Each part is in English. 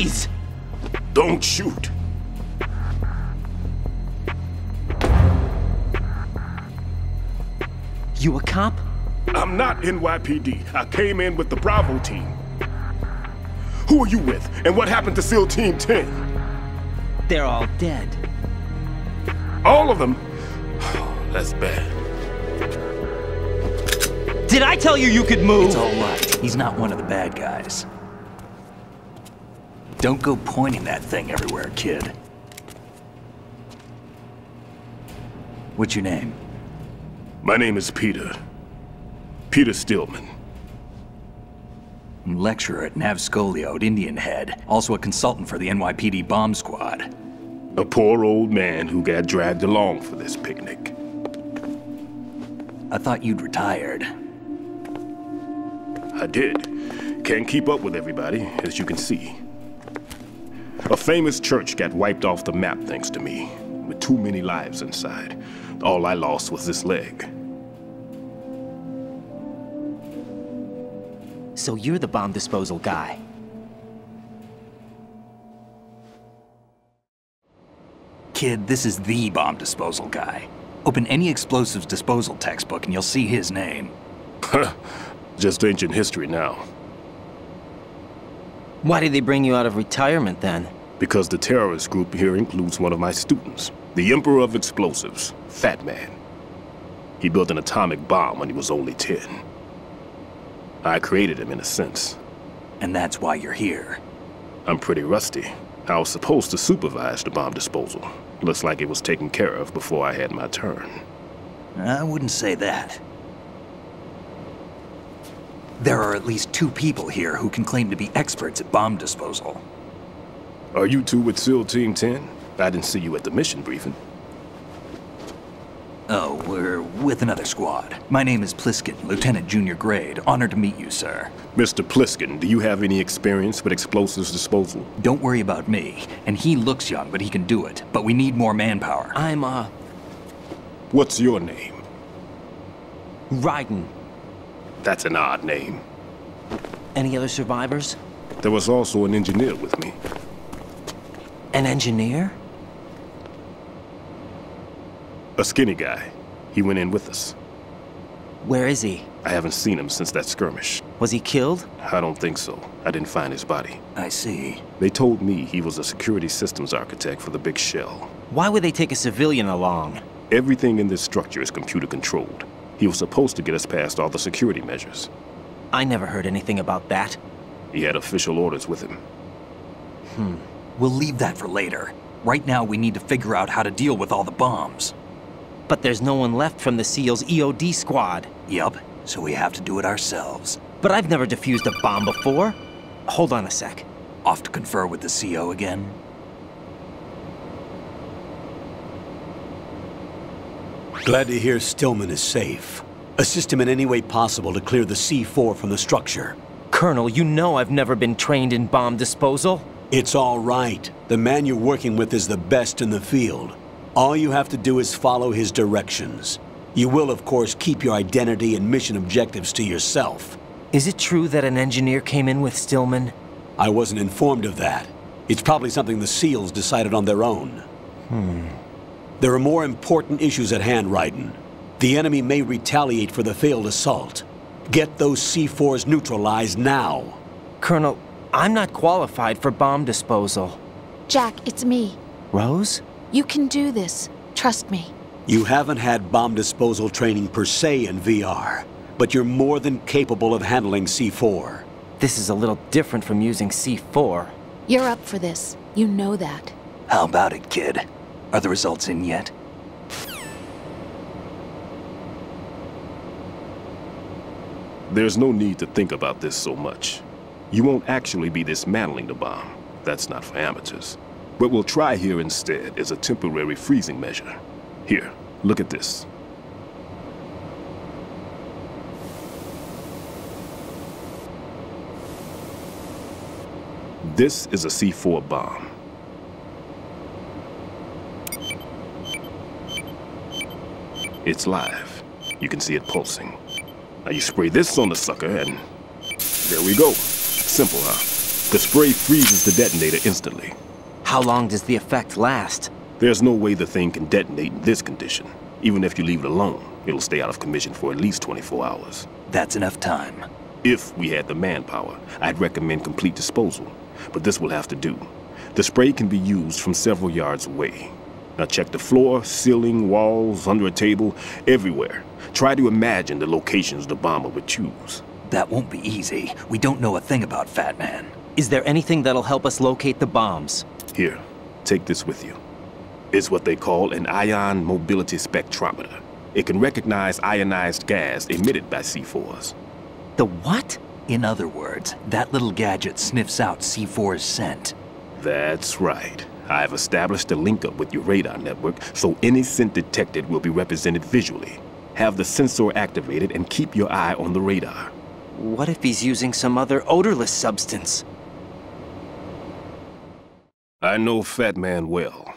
Freeze! Don't shoot. You a cop? I'm not NYPD. I came in with the Bravo team. Who are you with? And what happened to SEAL Team 10? They're all dead. All of them? That's bad. Did I tell you you could move? It's all right. He's not one of the bad guys. Don't go pointing that thing everywhere, kid. What's your name? My name is Peter. Peter Stillman. I'm lecturer at NAVSCOLEOD at Indian Head, also a consultant for the NYPD bomb squad. A poor old man who got dragged along for this picnic. I thought you'd retired. I did. Can't keep up with everybody, as you can see. A famous church got wiped off the map thanks to me, with too many lives inside. All I lost was this leg. So you're the bomb disposal guy. Kid, this is the bomb disposal guy. Open any explosives disposal textbook and you'll see his name. Just ancient history now. Why did they bring you out of retirement then? Because the terrorist group here includes one of my students, the Emperor of Explosives, Fat Man. He built an atomic bomb when he was only 10. I created him in a sense. And that's why you're here. I'm pretty rusty. I was supposed to supervise the bomb disposal. Looks like it was taken care of before I had my turn. I wouldn't say that. There are at least two people here who can claim to be experts at bomb disposal. Are you two with SEAL Team 10? I didn't see you at the mission briefing. Oh, we're with another squad. My name is Pliskin, Lieutenant Junior Grade. Honored to meet you, sir. Mr. Pliskin, do you have any experience with explosives disposal? Don't worry about me. And he looks young, but he can do it. But we need more manpower. I'm, uh, What's your name? Raiden. That's an odd name. Any other survivors? There was also an engineer with me. An engineer? A skinny guy. He went in with us. Where is he? I haven't seen him since that skirmish. Was he killed? I don't think so. I didn't find his body. I see. They told me he was a security systems architect for the big shell. Why would they take a civilian along? Everything in this structure is computer controlled. He was supposed to get us past all the security measures. I never heard anything about that. He had official orders with him. Hmm. We'll leave that for later. Right now, we need to figure out how to deal with all the bombs. But there's no one left from the SEAL's EOD squad. Yup, so we have to do it ourselves. But I've never defused a bomb before. Hold on a sec. Off to confer with the CO again? Glad to hear Stillman is safe. Assist him in any way possible to clear the C4 from the structure. Colonel, you know I've never been trained in bomb disposal. It's all right. The man you're working with is the best in the field. All you have to do is follow his directions. You will, of course, keep your identity and mission objectives to yourself. Is it true that an engineer came in with Stillman? I wasn't informed of that. It's probably something the SEALs decided on their own. Hmm. There are more important issues at hand, Raiden. The enemy may retaliate for the failed assault. Get those C4s neutralized now. Colonel, I'm not qualified for bomb disposal. Jack, it's me. Rose? You can do this. Trust me. You haven't had bomb disposal training per se in VR, but you're more than capable of handling C4. This is a little different from using C4. You're up for this. You know that. How about it, kid? Are the results in yet? There's no need to think about this so much. You won't actually be dismantling the bomb. That's not for amateurs. What we'll try here instead is a temporary freezing measure. Here, look at this. This is a C4 bomb. It's live. You can see it pulsing. Now you spray this on the sucker and there we go. Simple, huh? The spray freezes the detonator instantly. How long does the effect last? There's no way the thing can detonate in this condition. Even if you leave it alone, it'll stay out of commission for at least 24 hours. That's enough time. If we had the manpower, I'd recommend complete disposal. But this will have to do. The spray can be used from several yards away. Now check the floor, ceiling, walls, under a table, everywhere. Try to imagine the locations the bomber would choose. That won't be easy. We don't know a thing about Fat Man. Is there anything that'll help us locate the bombs? Here, take this with you. It's what they call an ion mobility spectrometer. It can recognize ionized gas emitted by C4s. The what? In other words, that little gadget sniffs out C4's scent. That's right. I've established a link up with your radar network, so any scent detected will be represented visually. Have the sensor activated and keep your eye on the radar. What if he's using some other odorless substance? I know Fat Man well.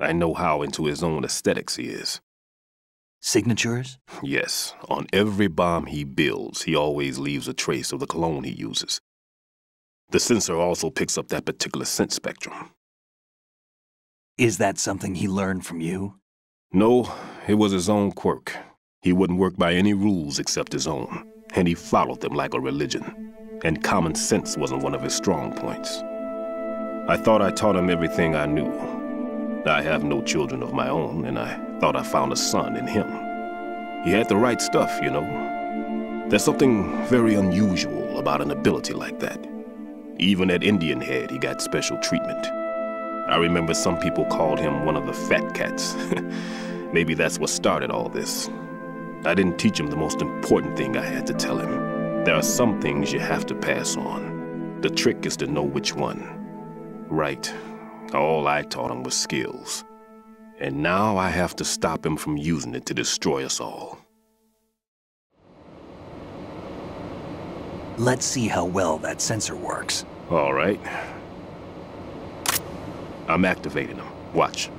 I know how into his own aesthetics he is. Signatures? Yes, on every bomb he builds, he always leaves a trace of the cologne he uses. The sensor also picks up that particular scent spectrum. Is that something he learned from you? No, it was his own quirk. He wouldn't work by any rules except his own, and he followed them like a religion. And common sense wasn't one of his strong points. I thought I taught him everything I knew. I have no children of my own, and I thought I found a son in him. He had the right stuff, you know. There's something very unusual about an ability like that. Even at Indian Head, he got special treatment. I remember some people called him one of the fat cats. Maybe that's what started all this. I didn't teach him the most important thing I had to tell him. There are some things you have to pass on. The trick is to know which one. Right. All I taught him was skills. And now I have to stop him from using it to destroy us all. Let's see how well that sensor works. All right. I'm activating them. Watch.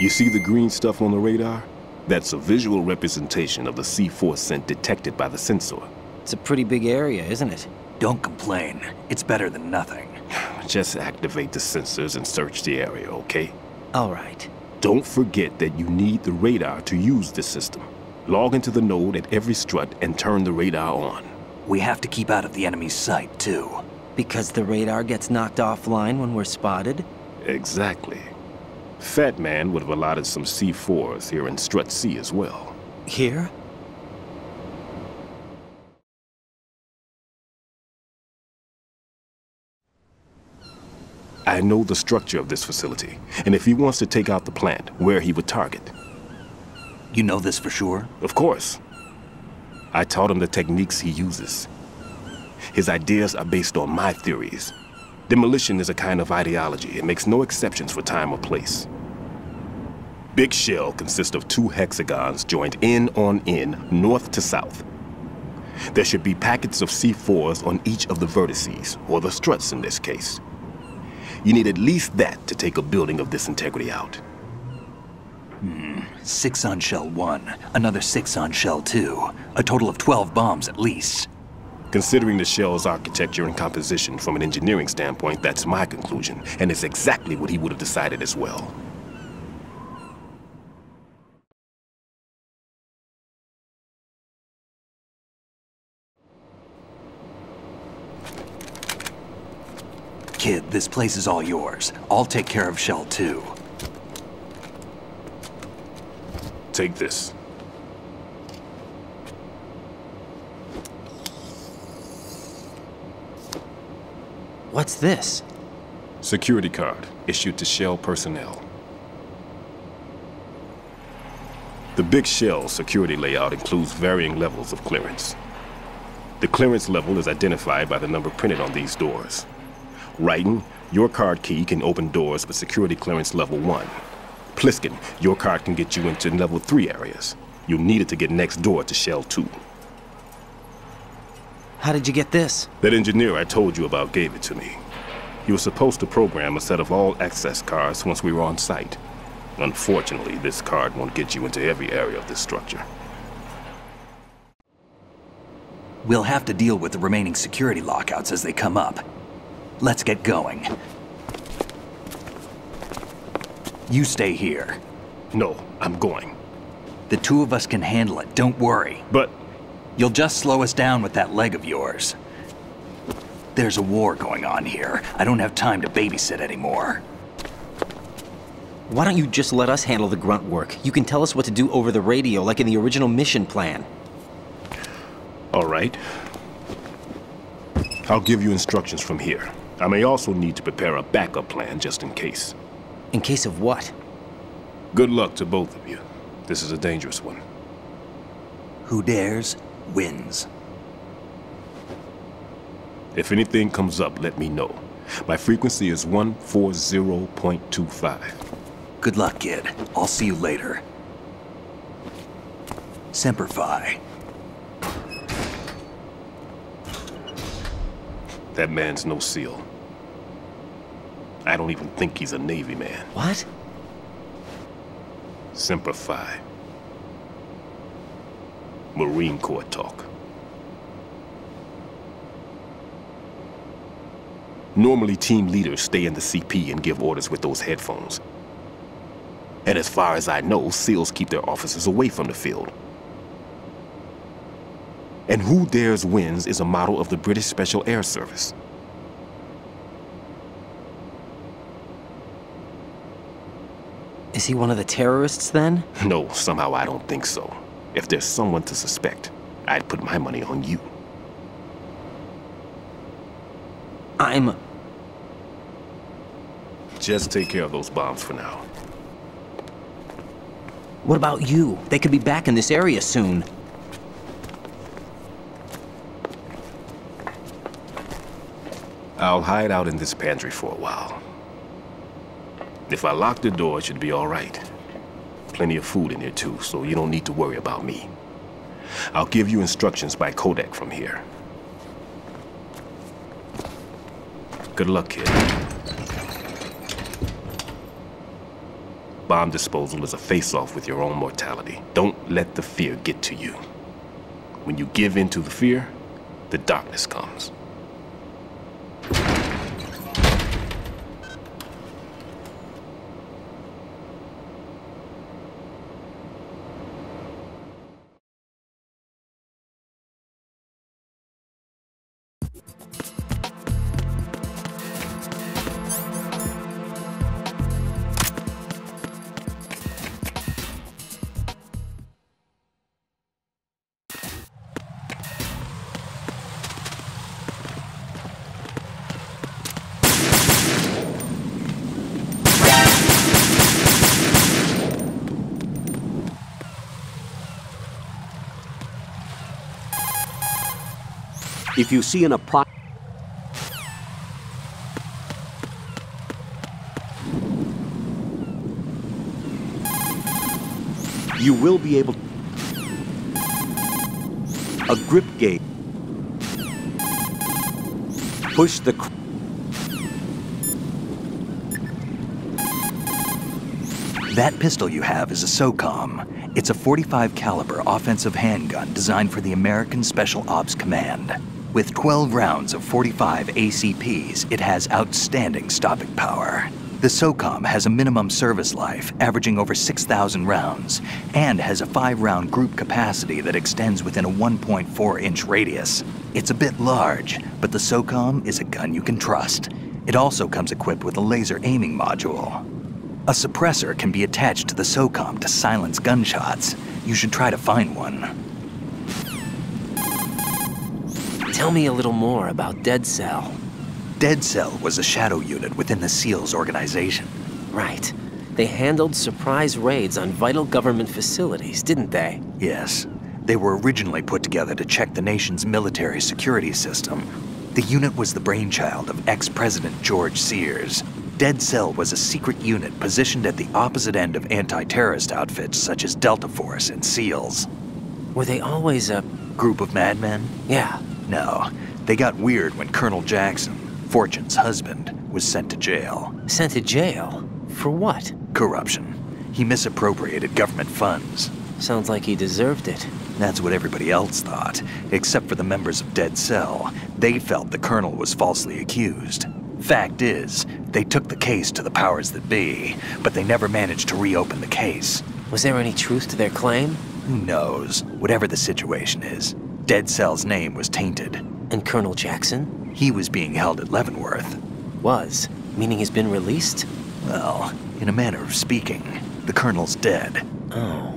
You see the green stuff on the radar? That's a visual representation of the C4 scent detected by the sensor. It's a pretty big area, isn't it? Don't complain. It's better than nothing. Just activate the sensors and search the area, okay? All right. Don't forget that you need the radar to use this system. Log into the node at every strut and turn the radar on. We have to keep out of the enemy's sight, too. Because the radar gets knocked offline when we're spotted? Exactly. Fat Man would have allotted some C4s here in Strut C as well. Here? I know the structure of this facility, and if he wants to take out the plant, where he would target. You know this for sure? Of course. I taught him the techniques he uses. His ideas are based on my theories. Demolition is a kind of ideology. It makes no exceptions for time or place. Big Shell consists of two hexagons joined in on in, north to south. There should be packets of C4s on each of the vertices, or the struts in this case. You need at least that to take a building of this integrity out. Hmm. Six on shell one, another six on shell two. A total of 12 bombs at least. Considering the shell's architecture and composition from an engineering standpoint, that's my conclusion, and it's exactly what he would have decided as well. Kid, this place is all yours. I'll take care of shell two. Take this. What's this? Security card issued to Shell personnel. The Big Shell security layout includes varying levels of clearance. The clearance level is identified by the number printed on these doors. Raiden, your card key can open doors with security clearance level 1. Pliskin, your card can get you into level 3 areas. You'll need it to get next door to Shell 2. How did you get this? That engineer I told you about gave it to me. He was supposed to program a set of all access cards once we were on site. Unfortunately, this card won't get you into every area of this structure. We'll have to deal with the remaining security lockouts as they come up. Let's get going. You stay here. No, I'm going. The two of us can handle it, don't worry. But You'll just slow us down with that leg of yours. There's a war going on here. I don't have time to babysit anymore. Why don't you just let us handle the grunt work? You can tell us what to do over the radio, like in the original mission plan. all right. I'll give you instructions from here. I may also need to prepare a backup plan just in case. In case of what? Good luck to both of you. This is a dangerous one. Who dares, wins. If anything comes up, let me know. My frequency is 140.25. Good luck, kid. I'll see you later. Semper Fi. That man's no SEAL. I don't even think he's a Navy man. What? Semper Fi. Marine Corps talk. Normally, team leaders stay in the CP and give orders with those headphones. And as far as I know, SEALs keep their officers away from the field. And Who Dares Wins is a model of the British Special Air Service. Is he one of the terrorists then? No, somehow I don't think so. If there's someone to suspect, I'd put my money on you. I'm. Just take care of those bombs for now. What about you? They could be back in this area soon. I'll hide out in this pantry for a while. If I lock the door, it should be all right. Plenty of food in here too, so you don't need to worry about me. I'll give you instructions by Codec from here. Good luck, kid. Bomb disposal is a face-off with your own mortality. Don't let the fear get to you. When you give in to the fear, the darkness comes. If you see an appro- You will be able a grip gauge. Push the That pistol you have is a SOCOM. It's a 45 caliber offensive handgun designed for the American Special Ops Command. With 12 rounds of 45 ACPs, it has outstanding stopping power. The SOCOM has a minimum service life, averaging over 6,000 rounds, and has a 5 round group capacity that extends within a 1.4 inch radius. It's a bit large, but the SOCOM is a gun you can trust. It also comes equipped with a laser aiming module. A suppressor can be attached to the SOCOM to silence gunshots. You should try to find one. Tell me a little more about Dead Cell. Dead Cell was a shadow unit within the SEALs organization. Right. They handled surprise raids on vital government facilities, didn't they? Yes, they were originally put together to check the nation's military security system. The unit was the brainchild of ex President George Sears. Dead Cell was a secret unit positioned at the opposite end of anti terrorist outfits such as Delta Force and SEALs. Were they always a. Group of madmen? Yeah. No, they got weird when Colonel Jackson, Fortune's husband, was sent to jail. Sent to jail? For what? Corruption. He misappropriated government funds. Sounds like he deserved it. That's what everybody else thought, except for the members of Dead Cell. They felt the Colonel was falsely accused. Fact is, they took the case to the powers that be, but they never managed to reopen the case. Was there any truth to their claim? Who knows? Whatever the situation is, Dead Cell's name was tainted. And Colonel Jackson? He was being held at Leavenworth. Was, meaning he's been released? Well, in a manner of speaking, the Colonel's dead. Oh.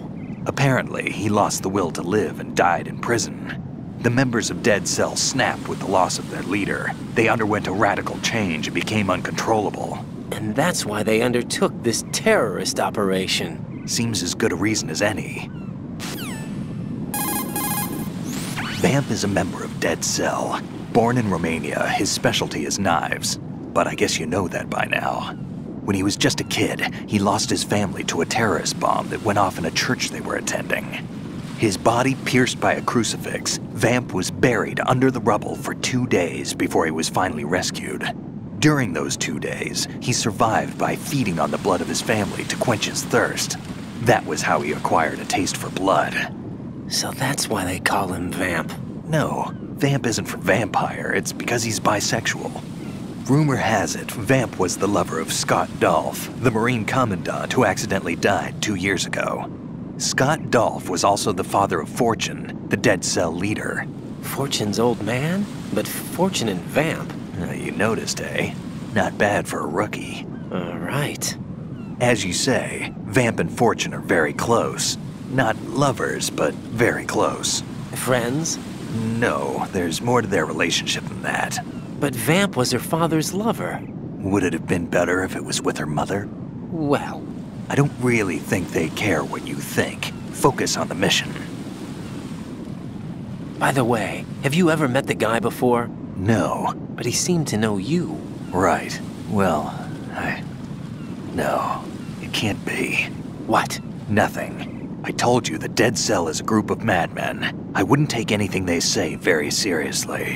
Apparently, he lost the will to live and died in prison. The members of Dead Cell snapped with the loss of their leader. They underwent a radical change and became uncontrollable. And that's why they undertook this terrorist operation. Seems as good a reason as any. Vamp is a member of Dead Cell. Born in Romania, his specialty is knives. But I guess you know that by now. When he was just a kid, he lost his family to a terrorist bomb that went off in a church they were attending. His body pierced by a crucifix, Vamp was buried under the rubble for two days before he was finally rescued. During those two days, he survived by feeding on the blood of his family to quench his thirst. That was how he acquired a taste for blood. So that's why they call him Vamp. No, Vamp isn't for vampire, it's because he's bisexual. Rumor has it, Vamp was the lover of Scott Dolph, the Marine Commandant who accidentally died two years ago. Scott Dolph was also the father of Fortune, the Dead Cell leader. Fortune's old man? But Fortune and Vamp? Uh, you noticed, eh? Not bad for a rookie. All right. As you say, Vamp and Fortune are very close. Not lovers, but very close. Friends? No, there's more to their relationship than that. But Vamp was her father's lover. Would it have been better if it was with her mother? Well, I don't really think they care what you think. Focus on the mission. by the way, have you ever met the guy before? No. But he seemed to know you. Right. Well, I. No. It can't be. What? Nothing. I told you the Dead Cell is a group of madmen. I wouldn't take anything they say very seriously.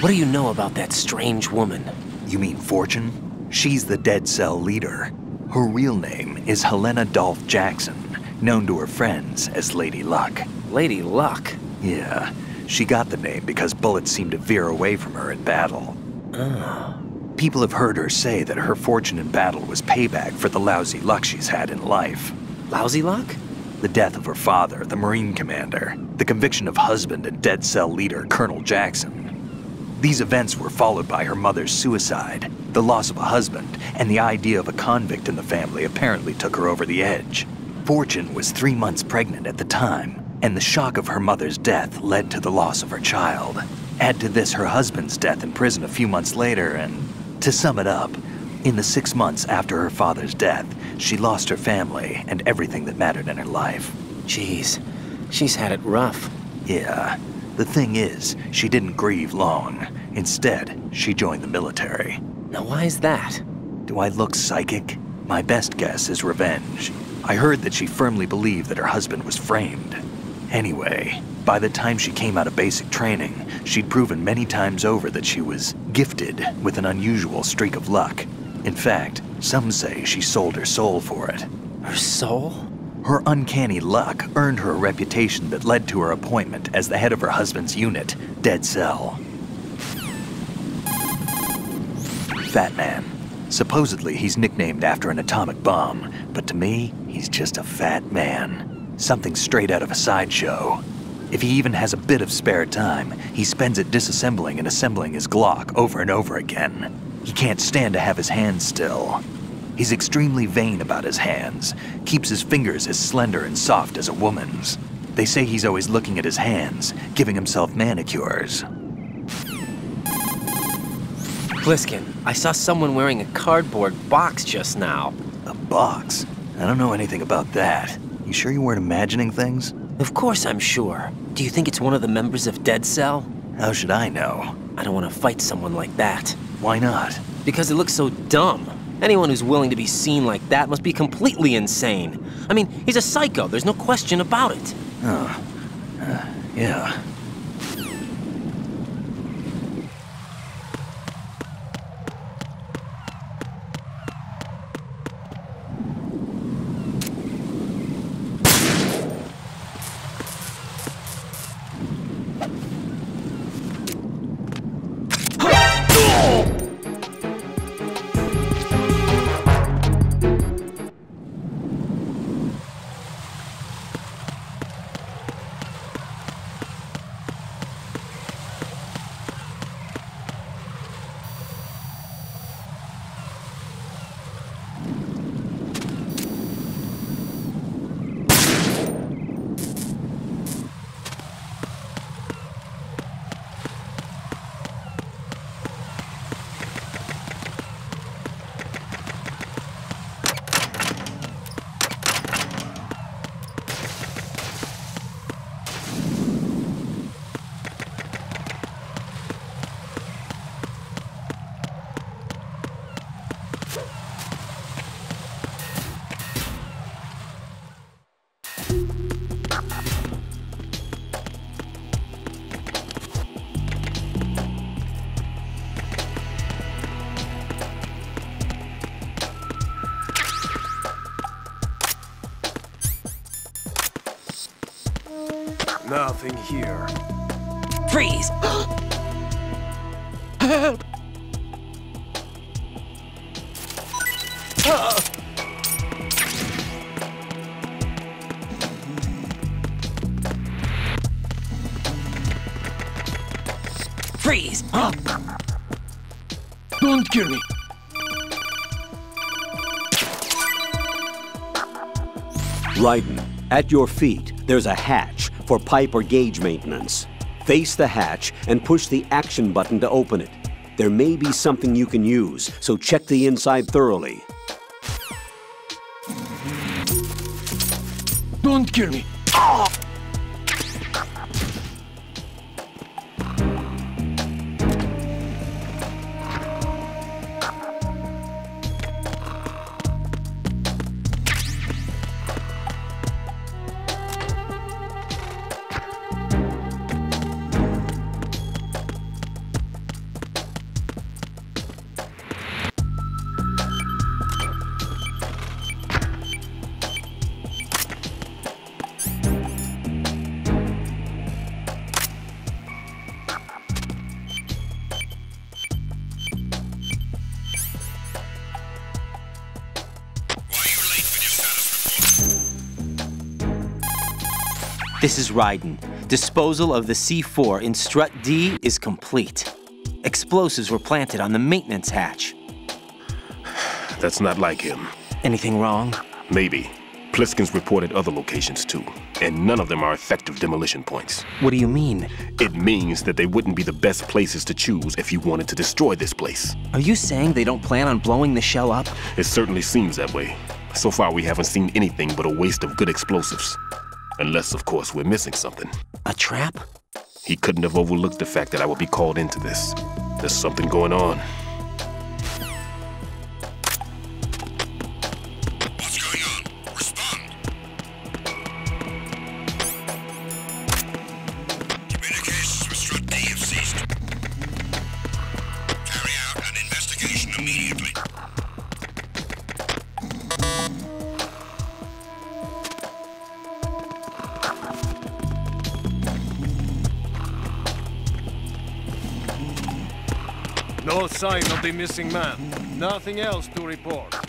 What do you know about that strange woman? You mean Fortune? She's the Dead Cell leader. Her real name is Helena Dolph Jackson, known to her friends as Lady Luck. Lady Luck. Yeah, she got the name because bullets seemed to veer away from her in battle. Ah. People have heard her say that her fortune in battle was payback for the lousy luck she's had in life. Lousy luck? The death of her father, the Marine commander, the conviction of husband and Dead Cell leader Colonel Jackson. These events were followed by her mother's suicide, the loss of a husband, and the idea of a convict in the family apparently took her over the edge. Fortune was three months pregnant at the time, and the shock of her mother's death led to the loss of her child. Add to this her husband's death in prison a few months later, and to sum it up, in the six months after her father's death, she lost her family and everything that mattered in her life. Jeez, she's had it rough. Yeah, the thing is, she didn't grieve long. Instead, she joined the military. Now, why is that? Do I look psychic? My best guess is revenge. I heard that she firmly believed that her husband was framed. Anyway, by the time she came out of basic training, she'd proven many times over that she was gifted with an unusual streak of luck. In fact, some say she sold her soul for it. Her soul? Her uncanny luck earned her a reputation that led to her appointment as the head of her husband's unit, Dead Cell. Fat Man. Supposedly, he's nicknamed after an atomic bomb, but to me, he's just a fat man. Something straight out of a sideshow. If he even has a bit of spare time, he spends it disassembling and assembling his Glock over and over again. He can't stand to have his hands still. He's extremely vain about his hands, keeps his fingers as slender and soft as a woman's. They say he's always looking at his hands, giving himself manicures. Pliskin, I saw someone wearing a cardboard box just now. A box? I don't know anything about that. You sure you weren't imagining things? Of course I'm sure. Do you think it's one of the members of Dead Cell? How should I know? I don't want to fight someone like that. Why not? Because it looks so dumb. Anyone who's willing to be seen like that must be completely insane. I mean, he's a psycho, there's no question about it. Oh. Uh, yeah. Nothing here. Freeze! Freeze! Don't kill me. Raiden, at your feet, there's a hatch for pipe or gauge maintenance. Face the hatch and push the action button to open it. There may be something you can use, so check the inside thoroughly. Don't kill me. This is Raiden. Disposal of the C4 in Strut D is complete. Explosives were planted on the maintenance hatch. That's not like him. Anything wrong? Maybe. Pliskin's reported other locations too, and none of them are effective demolition points. What do you mean? It means that they wouldn't be the best places to choose if you wanted to destroy this place. Are you saying they don't plan on blowing the shell up? It certainly seems that way. So far, we haven't seen anything but a waste of good explosives. Unless, of course, we're missing something. A trap? He couldn't have overlooked the fact that I would be called into this. There's something going on. Missing man. Nothing else to report.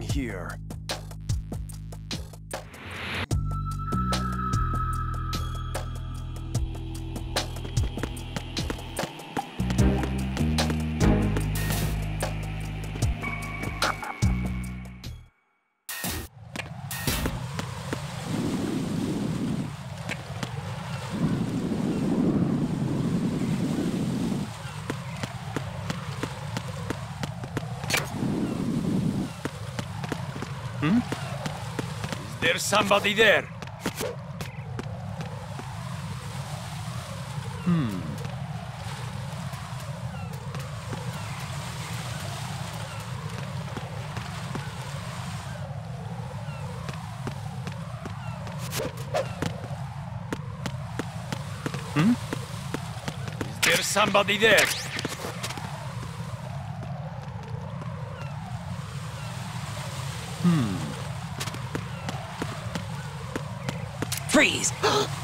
Here. There's somebody there. Hmm? Is there somebody there? Freeze!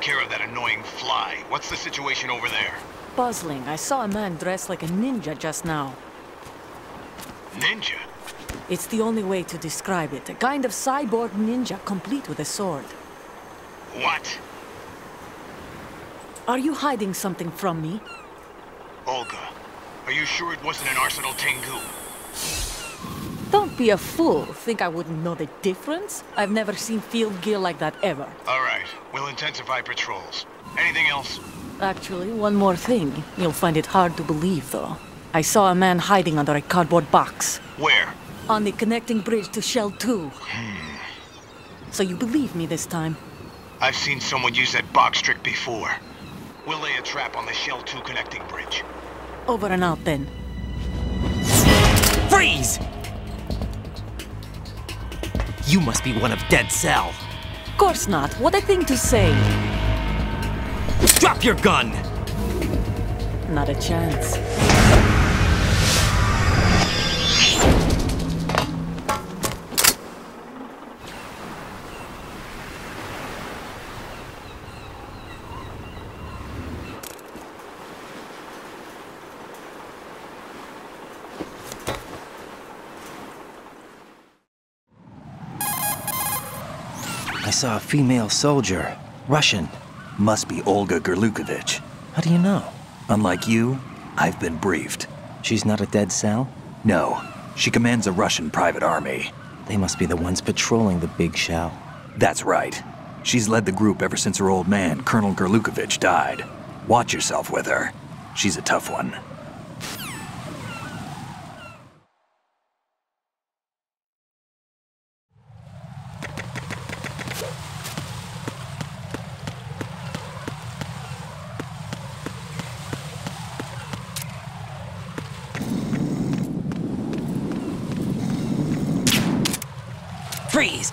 Care of that annoying fly. What's the situation over there? Puzzling. I saw a man dressed like a ninja just now. Ninja? It's the only way to describe it. A kind of cyborg ninja, complete with a sword. What? Are you hiding something from me? Olga, are you sure it wasn't an Arsenal Tengu? Don't be a fool. Think I wouldn't know the difference? I've never seen field gear like that ever. All right, we'll intensify patrols. Anything else? Actually, one more thing. You'll find it hard to believe, though. I saw a man hiding under a cardboard box. Where? On the connecting bridge to Shell 2. Hmm. So you believe me this time? I've seen someone use that box trick before. We'll lay a trap on the Shell 2 connecting bridge. Over and out then. Freeze! You must be one of Dead Cell. Of course not. What a thing to say. Drop your gun! Not a chance. Saw a uh, female soldier. Russian. must be Olga Gerlukovich. How do you know? Unlike you, I've been briefed. She's not a Dead Cell? No, she commands a Russian private army. They must be the ones patrolling the big shell. That's right. She's led the group ever since her old man, Colonel Gerlukovich, died. Watch yourself with her. She's a tough one. Freeze!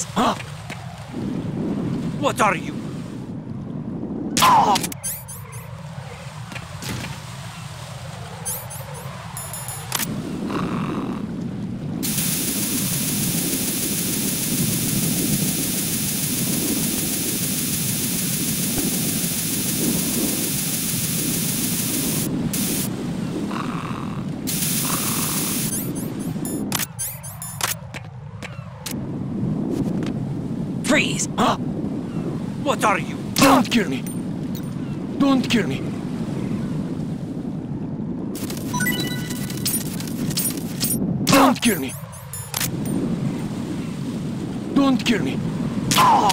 Huh? What are you? Freeze! Huh? What are you? Don't kill me! Don't kill me! Don't kill me! Don't kill me! Ah!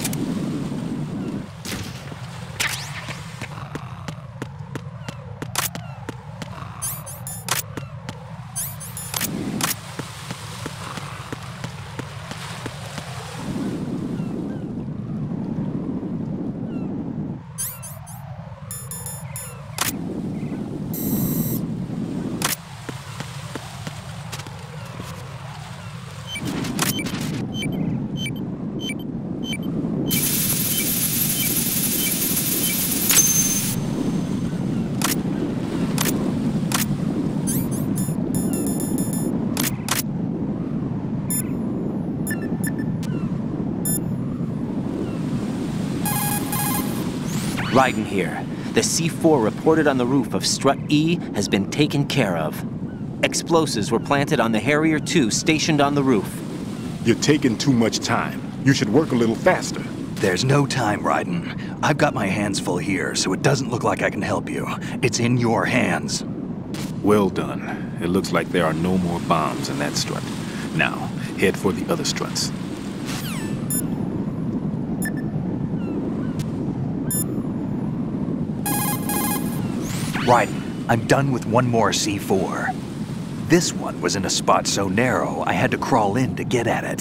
Raiden here. The C4 reported on the roof of Strut E has been taken care of. Explosives were planted on the Harrier 2 stationed on the roof. You're taking too much time. You should work a little faster. There's no time, Raiden. I've got my hands full here, so it doesn't look like I can help you. It's in your hands. Well done. It looks like there are no more bombs in that strut. Now, head for the other struts. Raiden, I'm done with one more C4. This one was in a spot so narrow, I had to crawl in to get at it.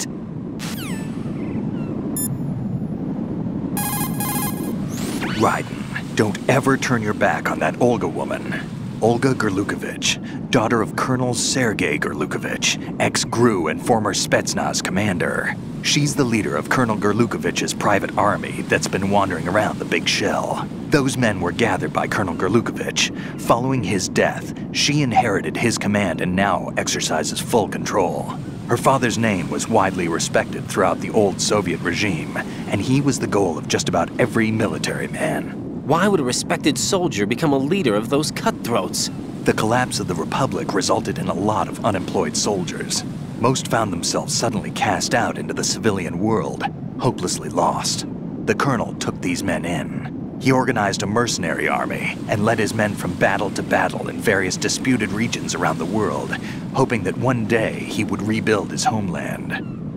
Raiden, don't ever turn your back on that Olga woman. Olga Gerlukovich, daughter of Colonel Sergei Gerlukovich, ex-GRU and former Spetsnaz commander. She's the leader of Colonel Gerlukovich's private army that's been wandering around the Big Shell. Those men were gathered by Colonel Gerlukovich. Following his death, she inherited his command and now exercises full control. Her father's name was widely respected throughout the old Soviet regime, and he was the goal of just about every military man. Why would a respected soldier become a leader of those cutthroats? The collapse of the Republic resulted in a lot of unemployed soldiers. Most found themselves suddenly cast out into the civilian world, hopelessly lost. The colonel took these men in. He organized a mercenary army and led his men from battle to battle in various disputed regions around the world, hoping that one day he would rebuild his homeland.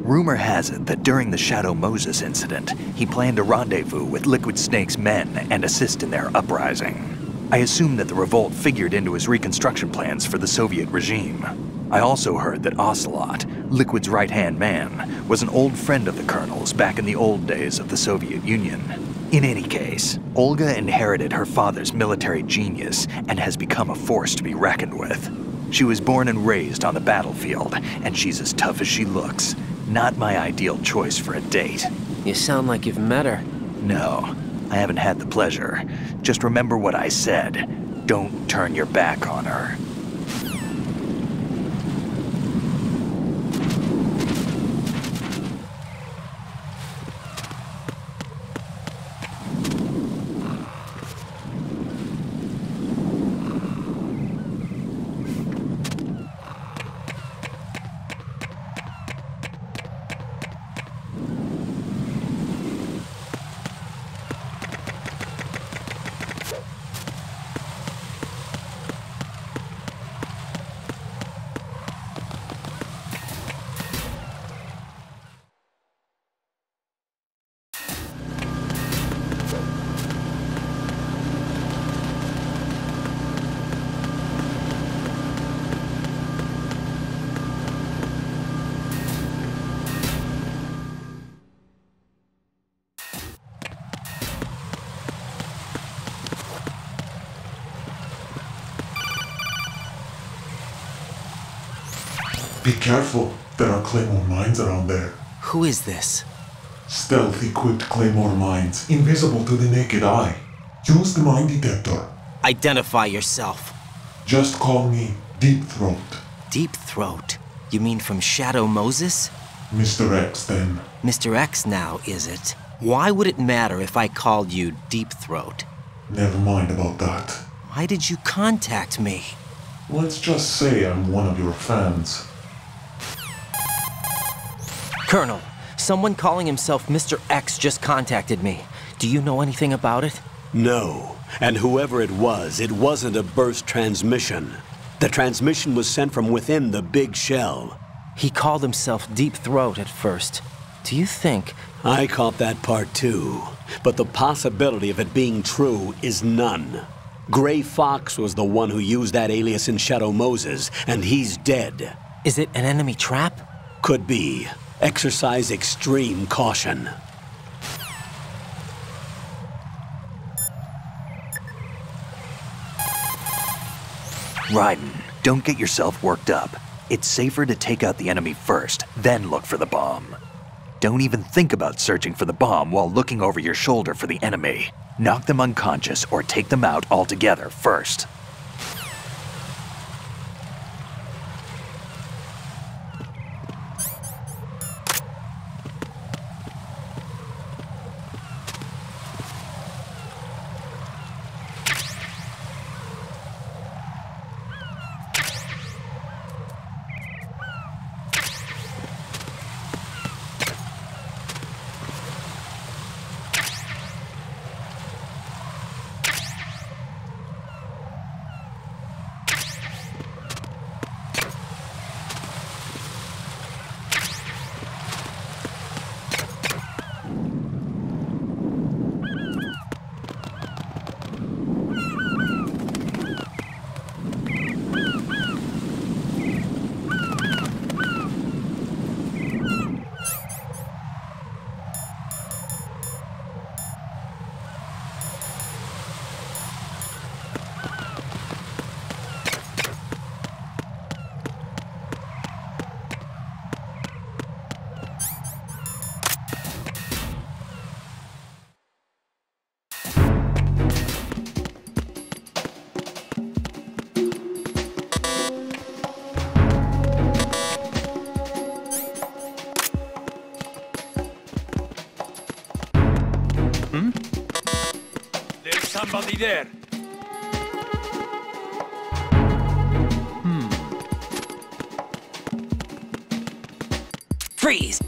Rumor has it that during the Shadow Moses incident, he planned a rendezvous with Liquid Snake's men and assist in their uprising. I assume that the revolt figured into his reconstruction plans for the Soviet regime. I also heard that Ocelot, Liquid's right hand man, was an old friend of the Colonel's back in the old days of the Soviet Union. In any case, Olga inherited her father's military genius and has become a force to be reckoned with. She was born and raised on the battlefield, and she's as tough as she looks. Not my ideal choice for a date. You sound like you've met her. No, I haven't had the pleasure. Just remember what I said. Don't turn your back on her. Be careful, there are claymore mines around there. Who is this? Stealth equipped claymore mines, invisible to the naked eye. Use the mine detector. Identify yourself. Just call me Deep Throat. Deep Throat? You mean from Shadow Moses? Mr. X, then. Mr. X now, is it? Why would it matter if I called you Deep Throat? Never mind about that. Why did you contact me? Let's just say I'm one of your fans. Colonel, someone calling himself Mr. X just contacted me. Do you know anything about it? No. And whoever it was, it wasn't a burst transmission. The transmission was sent from within the big shell. He called himself Deep Throat at first. Do you think... I caught that part too. But the possibility of it being true is none. Gray Fox was the one who used that alias in Shadow Moses, and he's dead. Is it an enemy trap? Could be. Exercise extreme caution. Raiden, don't get yourself worked up. It's safer to take out the enemy first, then look for the bomb. Don't even think about searching for the bomb while looking over your shoulder for the enemy. Knock them unconscious or take them out altogether first. Somebody there. Hmm. Freeze!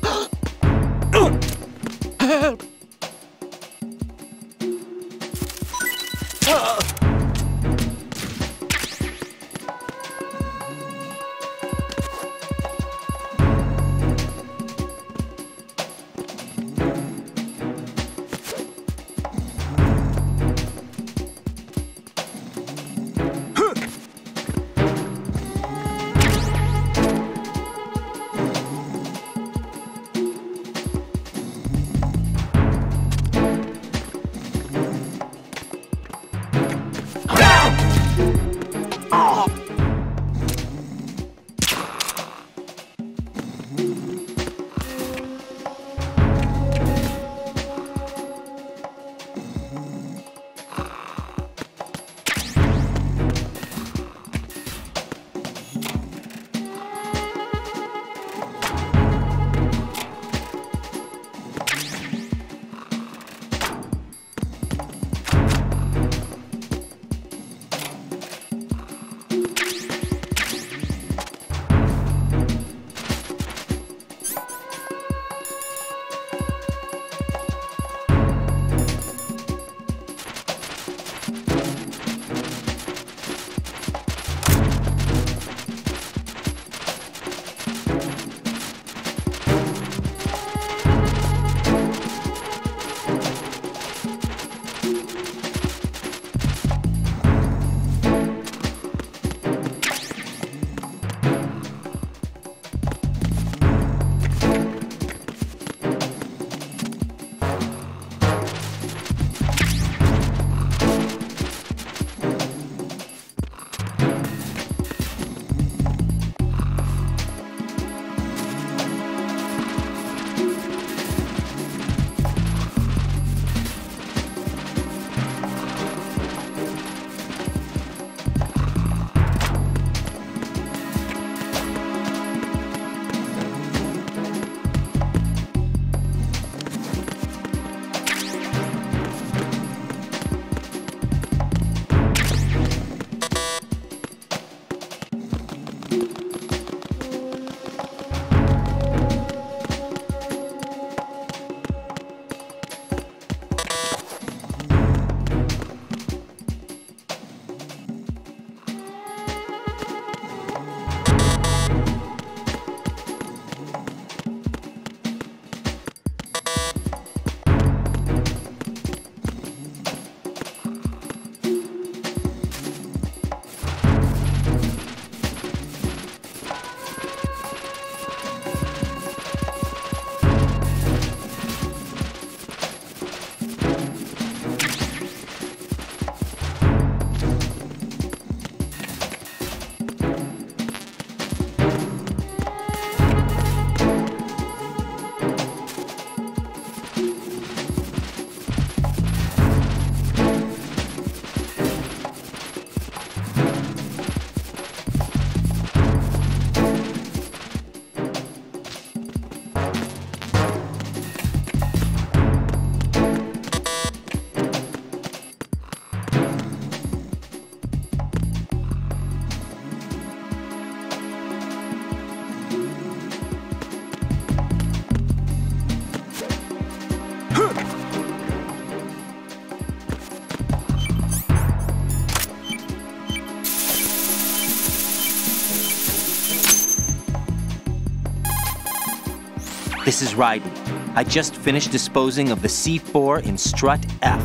This is Raiden. I just finished disposing of the C4 in strut F.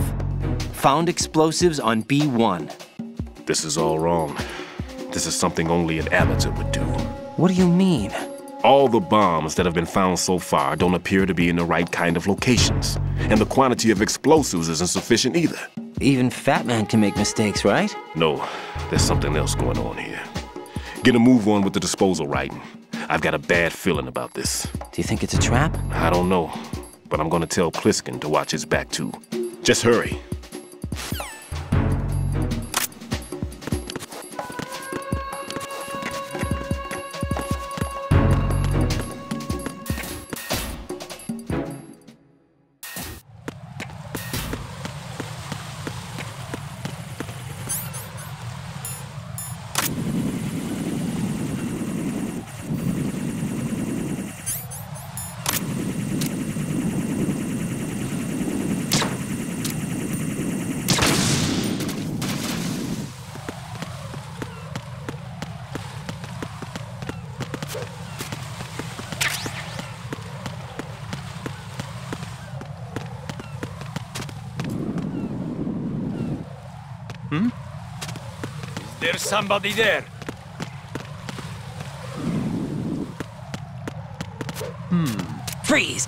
Found explosives on B1. This is all wrong. This is something only an amateur would do. What do you mean? All the bombs that have been found so far don't appear to be in the right kind of locations. And the quantity of explosives isn't sufficient either. Even Fat Man can make mistakes, right? No, there's something else going on here. Get a move on with the disposal, Raiden. I've got a bad feeling about this. Do you think it's a trap? I don't know, but I'm gonna tell Pliskin to watch his back too. Just hurry. There's somebody there. Freeze! Freeze!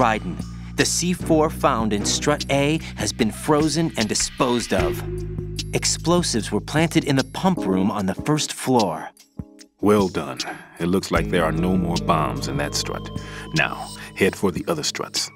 Raiden. The C4 found in Strut A has been frozen and disposed of. Explosives were planted in the pump room on the first floor. Well done. It looks like there are no more bombs in that strut. Now, head for the other struts.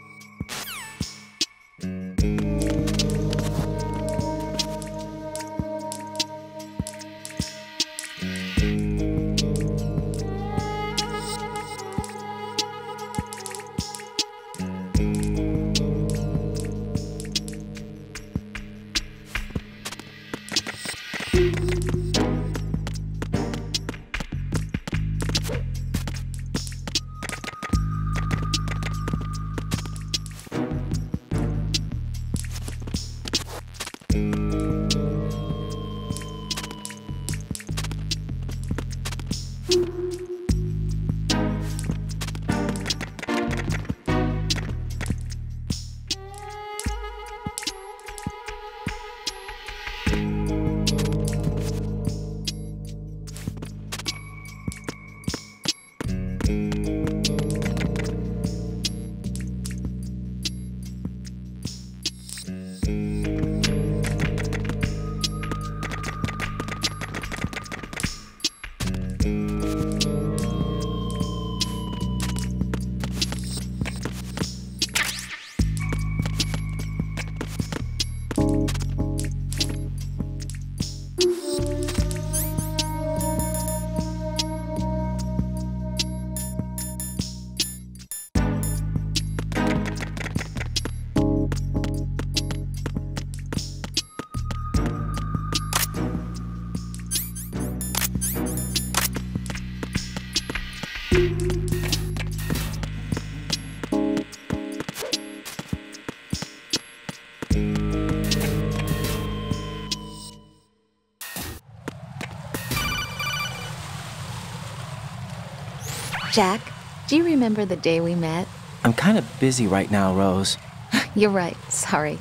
Jack, do you remember the day we met? I'm kind of busy right now, Rose. You're right, sorry.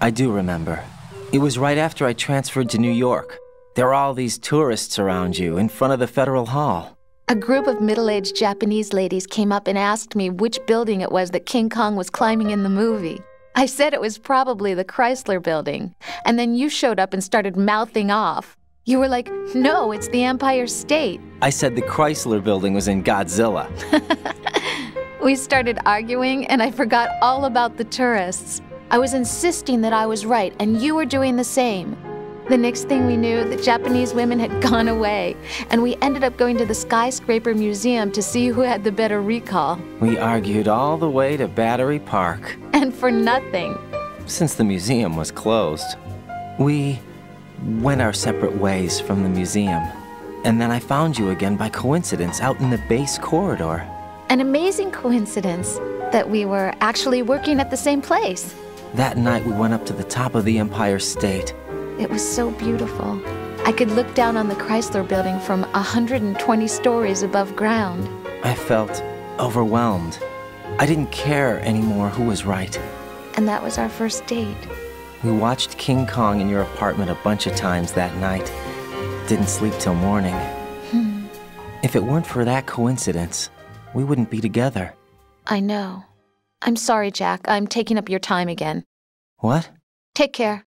I do remember. It was right after I transferred to New York. There are all these tourists around you in front of the Federal Hall. A group of middle aged Japanese ladies came up and asked me which building it was that King Kong was climbing in the movie. I said it was probably the Chrysler building. And then you showed up and started mouthing off. You were like, no, it's the Empire State. I said the Chrysler building was in Godzilla. We started arguing, and I forgot all about the tourists. I was insisting that I was right, and you were doing the same. The next thing we knew, the Japanese women had gone away, and we ended up going to the Skyscraper Museum to see who had the better recall. We argued all the way to Battery Park. And for nothing. since the museum was closed. We went our separate ways from the museum. And then I found you again by coincidence out in the base corridor. An amazing coincidence that we were actually working at the same place. That night we went up to the top of the Empire State. It was so beautiful. I could look down on the Chrysler building from 120 stories above ground. I felt overwhelmed. I didn't care anymore who was right. And that was our first date. We watched King Kong in your apartment a bunch of times that night. Didn't sleep till morning. Hmm. If it weren't for that coincidence, we wouldn't be together. I know. I'm sorry, Jack. I'm taking up your time again. What? Take care.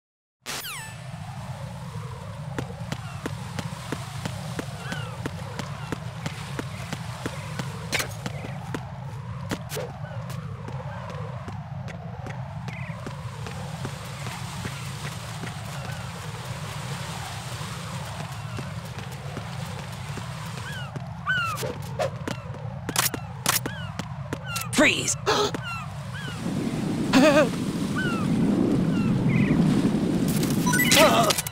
Freeze! Freeze! Uh.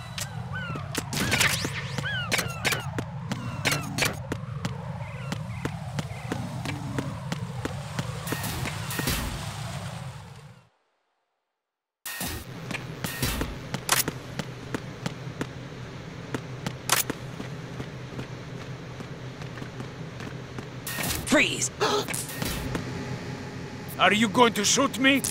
Are you going to shoot me?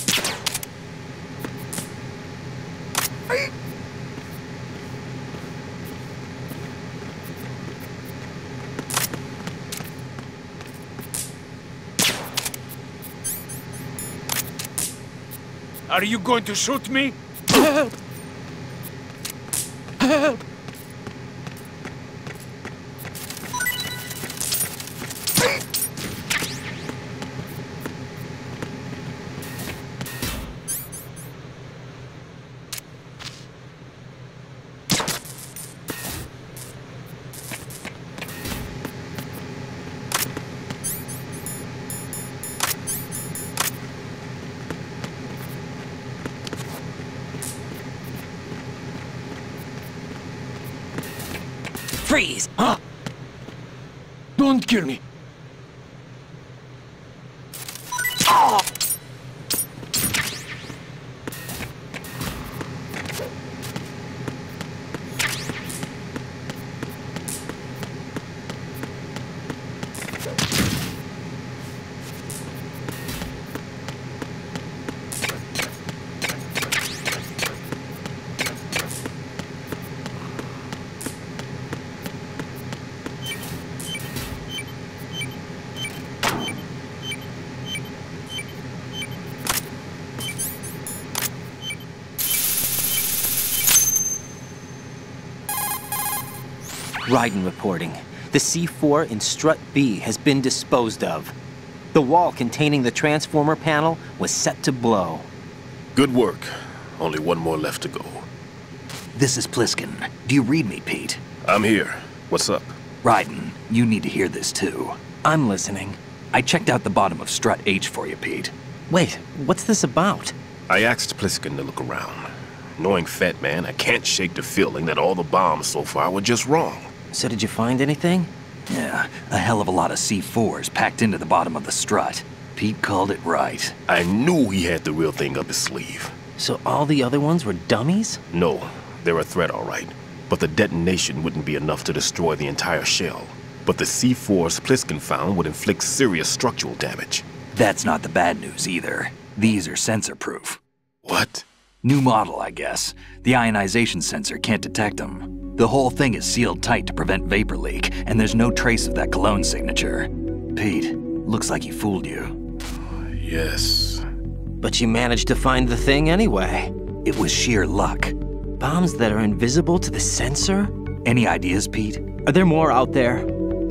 Are you going to shoot me? Freeze! Huh? Don't kill me. Raiden reporting. The C4 in Strut B has been disposed of. The wall containing the transformer panel was set to blow. Good work. Only one more left to go. This is Pliskin. Do you read me, Pete? I'm here. What's up? Raiden, you need to hear this too. I'm listening. I checked out the bottom of Strut H for you, Pete. Wait, what's this about? I asked Pliskin to look around. Knowing Fat Man, I can't shake the feeling that all the bombs so far were just wrong. So did you find anything? Yeah, a hell of a lot of C4s packed into the bottom of the strut. Pete called it right. I knew he had the real thing up his sleeve. So all the other ones were dummies? No, they're a threat, all right. But the detonation wouldn't be enough to destroy the entire shell. But the C4s Pliskin found would inflict serious structural damage. That's not the bad news either. These are sensor-proof. What? New model, I guess. The ionization sensor can't detect them. The whole thing is sealed tight to prevent vapor leak, and there's no trace of that cologne signature. Pete, looks like he fooled you. Yes. But you managed to find the thing anyway. It was sheer luck. Bombs that are invisible to the sensor? Any ideas, Pete? Are there more out there?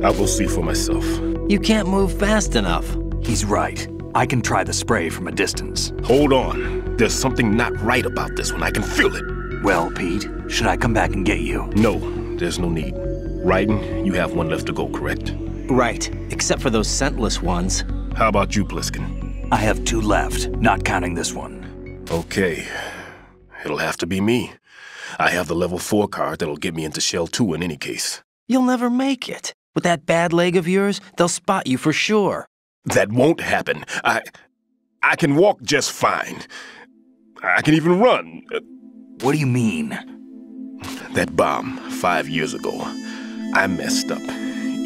I'll go see for myself. You can't move fast enough. He's right. I can try the spray from a distance. Hold on. There's something not right about this one. I can feel it. Well, Pete, should I come back and get you? No, there's no need. Raiden, you have one left to go, correct? Right, except for those scentless ones. How about you, Pliskin? I have two left, not counting this one. Okay. It'll have to be me. I have the level 4 card that'll get me into Shell 2 in any case. You'll never make it. With that bad leg of yours, they'll spot you for sure. That won't happen. I. I can walk just fine. I can even run. What do you mean? That bomb, five years ago. I messed up.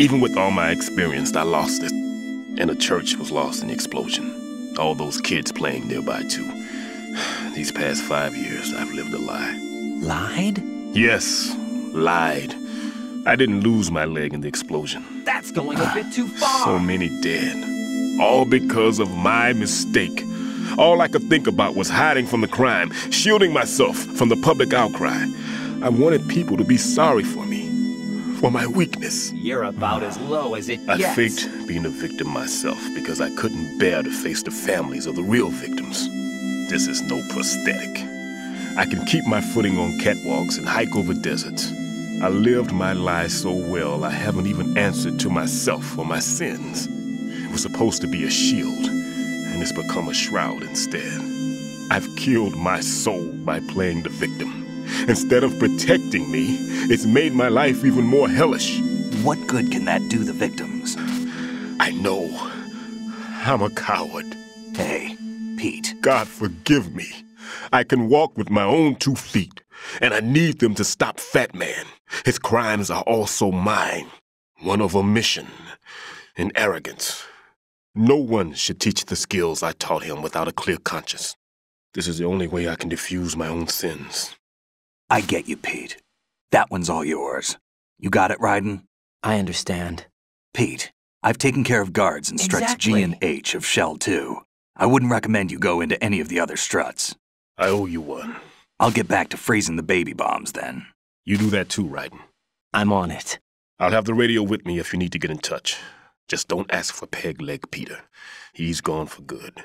Even with all my experience, I lost it. And the church was lost in the explosion. All those kids playing nearby, too. These past five years, I've lived a lie. Lied? Yes, lied. I didn't lose my leg in the explosion. That's going a bit too far. So many dead. All because of my mistake. All I could think about was hiding from the crime, shielding myself from the public outcry. I wanted people to be sorry for me, for my weakness. You're about as low as it gets. I faked being a victim myself because I couldn't bear to face the families of the real victims. This is no prosthetic. I can keep my footing on catwalks and hike over deserts. I lived my lie so well I haven't even answered to myself for my sins. It was supposed to be a shield, and it's become a shroud instead. I've killed my soul by playing the victim. Instead of protecting me, it's made my life even more hellish. What good can that do the victims? I know. I'm a coward. Hey, Pete. God forgive me. I can walk with my own two feet, and I need them to stop Fat Man. His crimes are also mine. One of omission and arrogance. No one should teach the skills I taught him without a clear conscience. This is the only way I can diffuse my own sins. I get you, Pete. That one's all yours. You got it, Raiden? I understand. Pete, I've taken care of guards and struts G and H of Shell 2. I wouldn't recommend you go into any of the other struts. I owe you one. I'll get back to freezing the baby bombs then. You do that too, Raiden. I'm on it. I'll have the radio with me if you need to get in touch. Just don't ask for Peg Leg Peter. He's gone for good.